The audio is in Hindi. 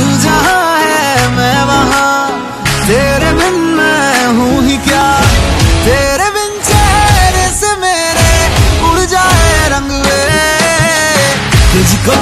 तू जहाँ है, मैं वहाँ। तेरे बिन मैं हूँ ही क्या? तेरे बिन चेहरे से मेरे उड़ जाए रंग वे तुझको